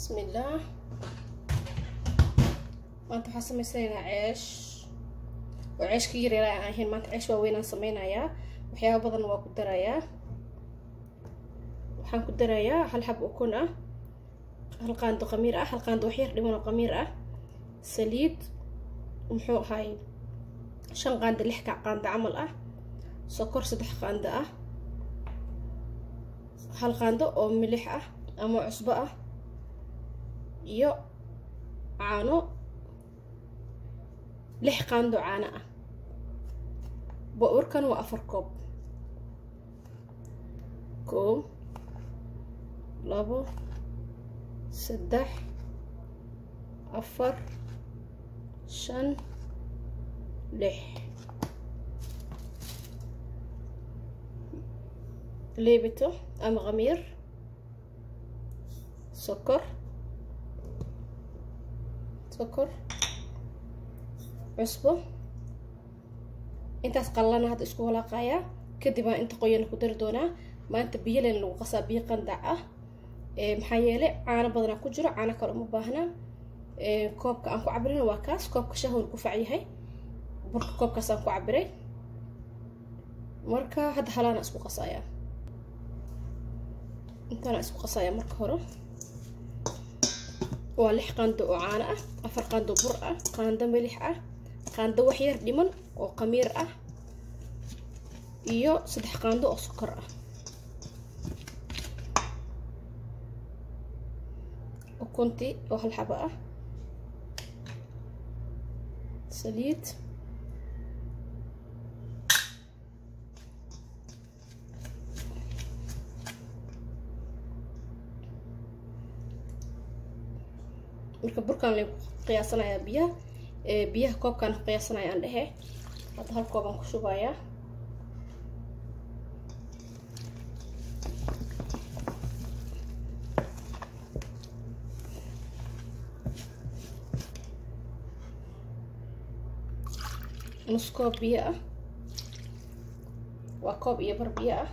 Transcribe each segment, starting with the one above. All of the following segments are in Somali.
bismillaah maanta waxaan sameysanaynaa ceesh. Oo ceeshka yaryara aan ahayn maanta ceesh waaweynaan sameynayaa waxyaaba badan waa ku darayaa waxaan ku darayaa hal xab ukun ah. Hal qaando qamiir ah hal qaando waxyar dhiman oo qamiir ah. Saliid muxuu ahay shan qaando lix kac qaando camal ah. Sokor saddex qaando ah. Hal qaando oo milix ah ama cusbo ah iyo caano lix qaando caano ah. Ba'urkan waa afar koob. Koob labo saddex afar shan lix. Leebito ama khamiir sokor sokor cusbo intaas qallana hadda isku walaaqayaa kadib aan inta qoyana ku dari doonaa maanta biyo len lagu qasaa biyo qandac ah maxaa yeelay caano badanaa ku jiro caano kale uma baahna koobka aan ku cabirina waa kaas koobka shahwan ku fac yahay burka koobkaas aan ku cabiray marka hadda halaana isku qasayaa intaana isku qasayaa marka hore caano ah afar qaando bur ah qaando milix ah qaando waxyar dhiman oo qamiir ah iyo saddex qaando oo sokor ah ukunti oo hal xabo ah saliid marka burkaan lagu qiyaasanayaa biyaha biyaha koobkaan qiyaasanaya aan dhehe hadda hal koobaan ku shubayaa. Nus koob biyo ah. Waa koob iyo bar biyo ah.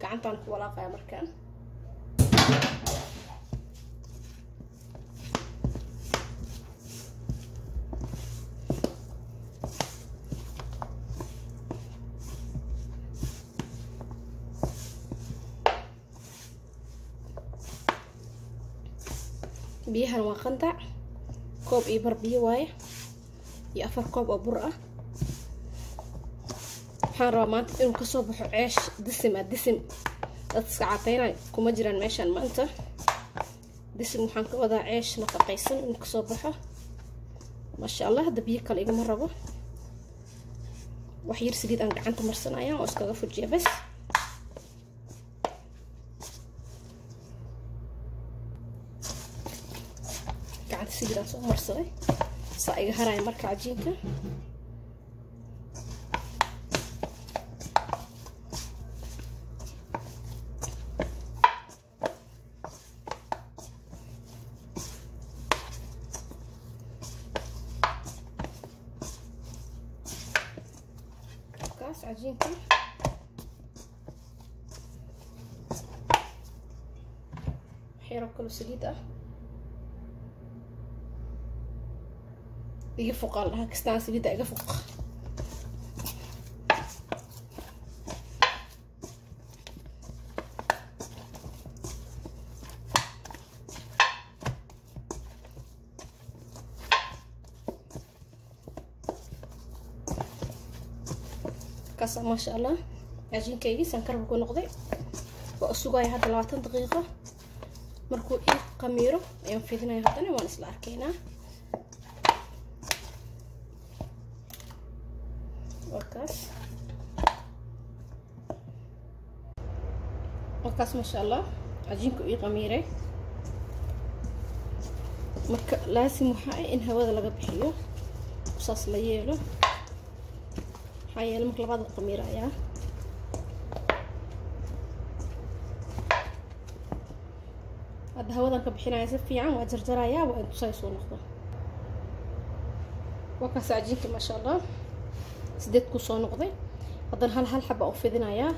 Gacantaan ku walaaqaya markaan biyahan waa qandac koob iyo bar biyo waaye iyo afar koob oo bur ah. Waxaan rabaa maanta inuu ka soo baxo ceesh disim ah disim. Dad iska cateynay kuma jiraan meeshaan maanta. Disim waxaan ka wadaa ceesh nafaqaysan inuu ka soo baxo. Maasha allah hadda biyo kale igama rabo. Wax yar saliid aan gacanta marsanaya oo iskaga fujiya bas gacanta aan soo marsaday saa iga haraya marka cajiinka. Kaas cajiinka. Waxyaro kalo saliid ah iga foqaal dhaha kastaan saliidda iga foq kaasa maasha allah cajiinkaygii sankarba ku noqday. Waa usugaya hadda labaatan daqiiqo. Markuu ii qamiiro ayaan fidinaya haddana waan isla arkaynaa wakaas wakaas maasha allah cajiinku ii qamiiray marka laasim waxaa ah in hawada laga bixiyo saas la yeelo maxaa yeele marka labaad u qamiirayaa hadda hawadan ka bixinaya si fiican waa jarjarayaa waa intusay soo noqdo wakaas cajiinka maasha allah sideed ku soo noqday haddana hal hal xaba u fidinayaa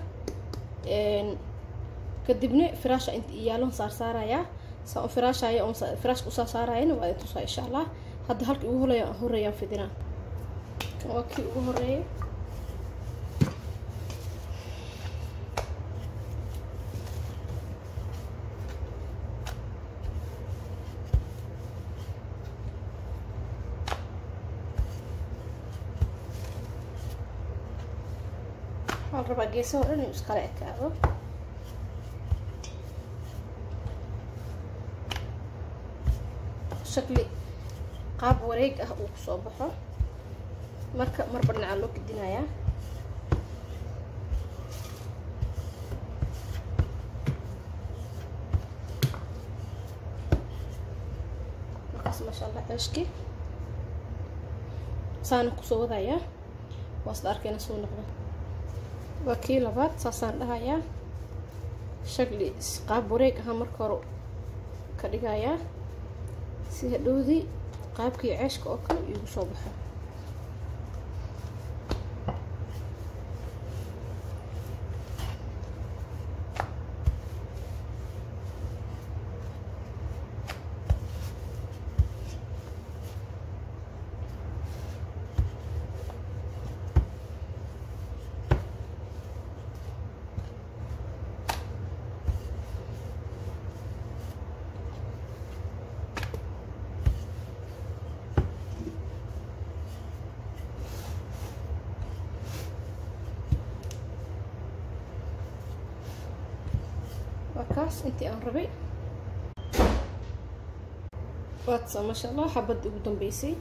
kadibna firaasha inta iyaalon saar saarayaa saa u firaashaya firaashka usaa saarayana waa idin tusaa insha allah hadda halkii ugu horreeya horeeyaan fidinaa waa kii ugu horreeya waxaan rabaa geesaha dhan inuu iskala ekaado shakli qaab wareeg ah uu ku soo baxo. Marka marba dhinacaa loo gedinayaa markaas maasha allah ceeshkii saana ku soo wadayaa. Waa isla arkeyna soo noqda waa kii labaad saasaan dhahayaa. Shakli qaab wareeg ahaa marka hore ka dhigayaa si hadhowdii qaabkii ceeshka oo kale iigu soo baxo kaas intii aan rabay waadsa maasha allah xabadda ugu dambeysay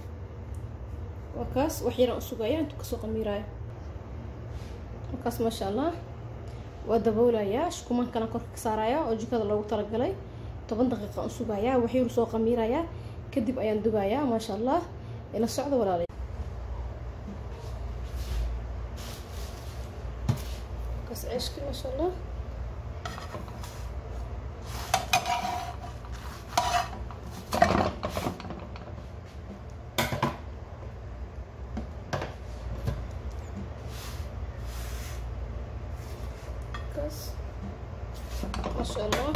waa kaas wax yaraan u sugaya intuu ka soo qamiiraayo waa kaas maasha allah waa daboolayaa shukumankana korka ka saarayaa oo jikada loogu talagalay toban daqiiqa u sugayaa wax yaru soo qamiirayaa kadib ayaan dubayaa maasha allah ila socda walaalay kaas ceeshkii كاس ما شاء الله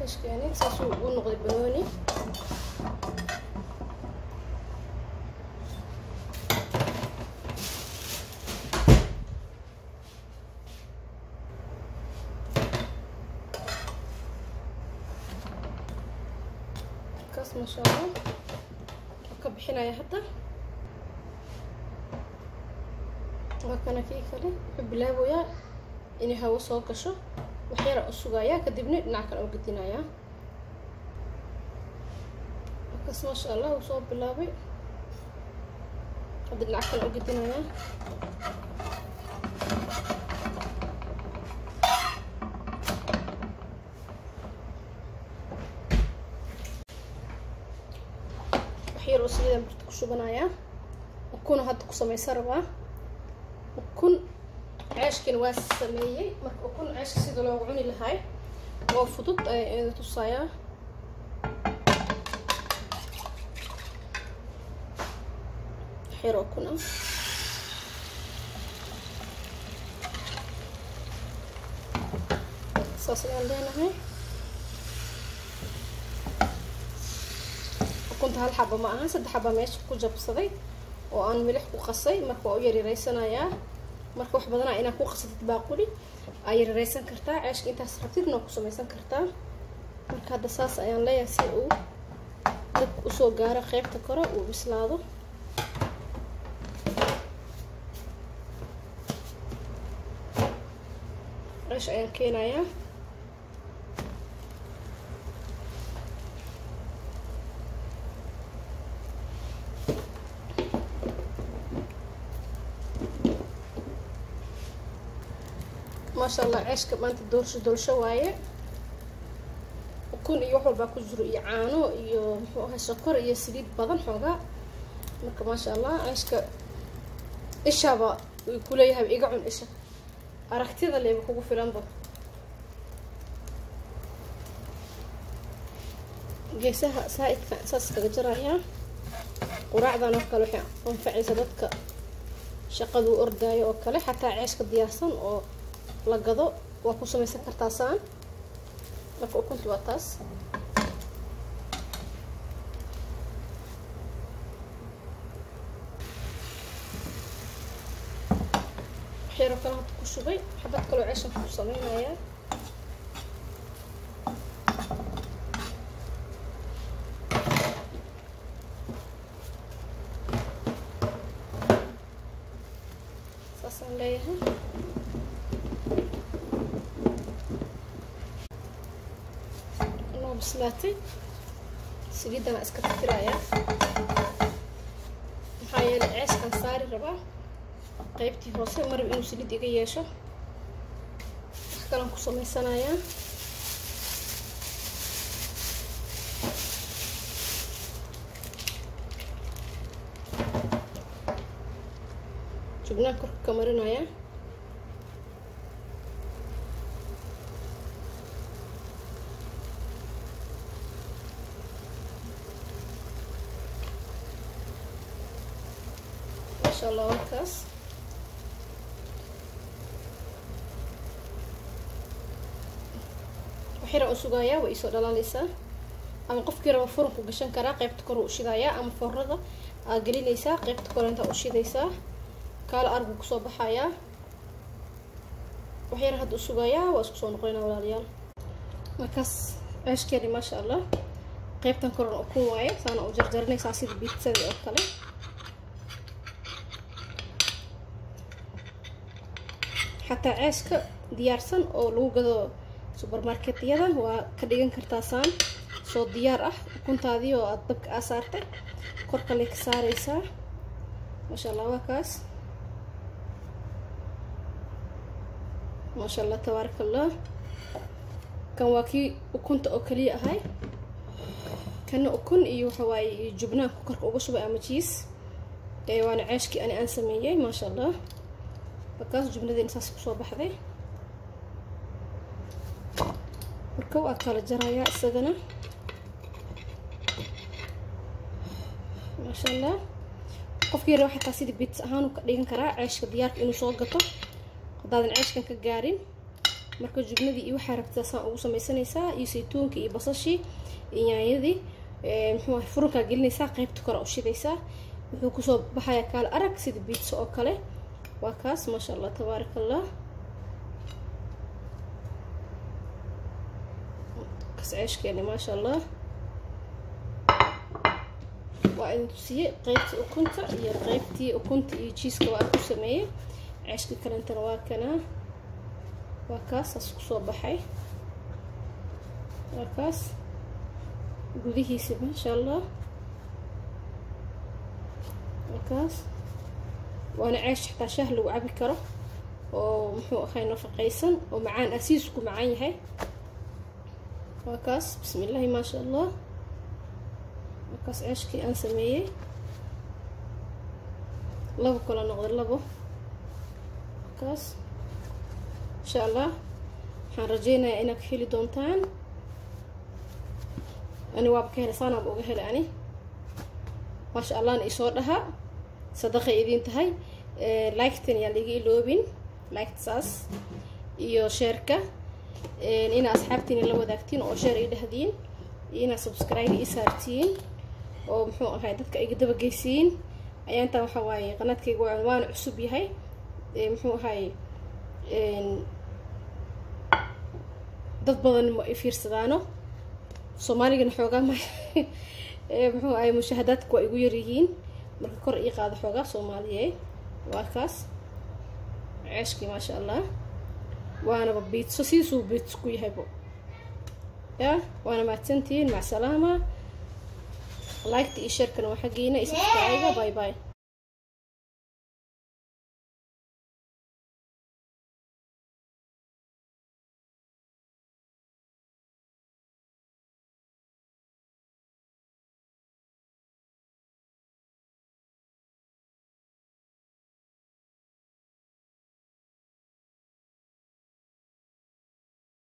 كاس يعني ساسو ونغضي الصوص ما شاء الله. كب حنايا هدا وكان أنا كله حب لا بويا. إني هوا صوص كشو وحيرة أصوغا يا. كدبني نعكر أو قدينا يا. ما شاء الله. وصوب بلاوي قد نعكر أو قدينا oo saliidaan birta ku shubanayaa? Ukuna hadda ku samaysan rabaa? Ukun ceeshkina waa sameeyey. Marka ukun ceeshka sida loogu cuni lahay oo fudud ayaa ida tusayaa. Oo ukun saas ayaan leenahay ukunta hal xaba ma aha saddex xaba meesha ku jabsaday oo aan milix ku qasay marka waa u yaryaraysanayaa marka wax badanaa inaad ku qasatid baaquli aa yaryaraysan kartaa ceeshka intaas rabtidna waa ku samaysan kartaa marka hadda saas ayaan leeyahay si uu dabka u soo gaaro qeybta kore uu bislaado ceesh ayaan keenayaa maasha ceeshka maanta doorsho doolsho waaye. Ukun iyo wax walbaa ku jiro iyo caano iyo muxuu ahay sokor iyo saliid badan xoogaa marka maasha allah ceeshka ishaaba way kuleeyahay iga cun isha. Aragtida leeba kugu filanba geesaha saa-idka saas kaga jarayaa quraacdan oo kale waxay anfacaysa dadka shaqadu ordaayo oo kale xataa ceeshka diyaarsan oo ku samaysan kartaa saan marka ukunti waa taas waxyaroo kale hadda ku shubay xabad kaloo ceeshan ku samaynayaa inoo bislaatay saliiddana iska tirtirayaa maxaa yeelay ceeskan saari rabaa qaybtii hoose marib inuu saliid iga yeesho wax kalan ku samaysanayaa jubnaan korka ka marinaya allah warkaas waxyara u sugayaa way isoo dhalaaleysaa ama qofkii raba furunku gashan karaa qaybta kor u shidayaa ama forrada aa gelinaysaa qaybta kore intaa u shidaysaa kaala argu ku soo baxayaa waxyar hadda u sugayaa waa isku soo noqonayna walaalayaal markaas ceeshkeeni maasha allah. Qaybtan koran ukun waaye saana u jarjarinaysaa sida biitsada oo kale xataa ceeska diyaarsan oo lagu gado subermarketyada waa ka dhigan kartaa saan. Soo diyaar ah ukuntaadii oo aada dabka aa saartay korkale ka saareysaa maasha allah waa kaas. Maasha allah tabaaraka allah kan waa kii ukunta oo kaliya ahay. Kana ukun iyo waxa waaye jubnaanku korka uga shubay ama jiis. Waana ceeshkii ani aan sameeyey maasha allah markaas jubnadeen saas ku soo baxday marka waa kala jarayaa isagana. Maasha allah qofkii raba xataa sidii bits ahaan ka dhigan karaa ceeshka diyaarka inuu soo gato. Haddaadan ceeshkan ka gaarin. Marka jubnadii iyo waxaa rabtaa saan ugu samaysanaysaa iyo saytuunka iyo basashii iyo yaanyadii muxuu ahay furunkaa gelinaysaa qaybta kore u shidaysaa. Wuxuu ku soo baxayaa kaala arag sida biitsa oo kale waa kaas maasha allah tabaaraka allah kas ceeshkeena maasha allah waa idin tusiyey qaybtii ukunta iyo qaybtii ukunta iyo jiiska waa ku sameeyey ceeshka kalentana waa kanaa waa kaas saas ku soo baxay. Waa kaas gudihiisa maasha allah waa kaas waana ceesh xataa shaah lagu cabi karo oo muxuu ahay nafaqaysan oo macaan asiisku macaan yahay waa kaas bismi illaahi maasha allah waa kaas ceeshkii aan sameeyey labo kala noqday labo kaas insha allah waxaan rajeynayaa inaad ka heli doontaan ani waaba ka helay saanaaba uga helay ani maasha allahna isoo dhaha sadaqay idiin tahay liketen yaan liga iloobin liketa saas iyo sheerka inaa asxaabtiina la wadaagtiin oo sheer i dhahdiin inaa subscribe i saartiin oo muxuu ahay dadka iga dabageysiin ayaantaa waxa waaye qanaadkayga waana cusub yahay muxuu ahay dad badan ma i fiirsadaano. Soomaaligana xoogaa ma muxuu ahay mushahadaadka waa igu yaryihiin marka kor ii qaado xoogaa soomaaliye waa kaas. Ceeshkii maasha allah waanaba biitso siisuu biits ku yahaybo ya waana mahadsantihiin macsalaama liketa iyo sheerkana waa isubscribe bye bye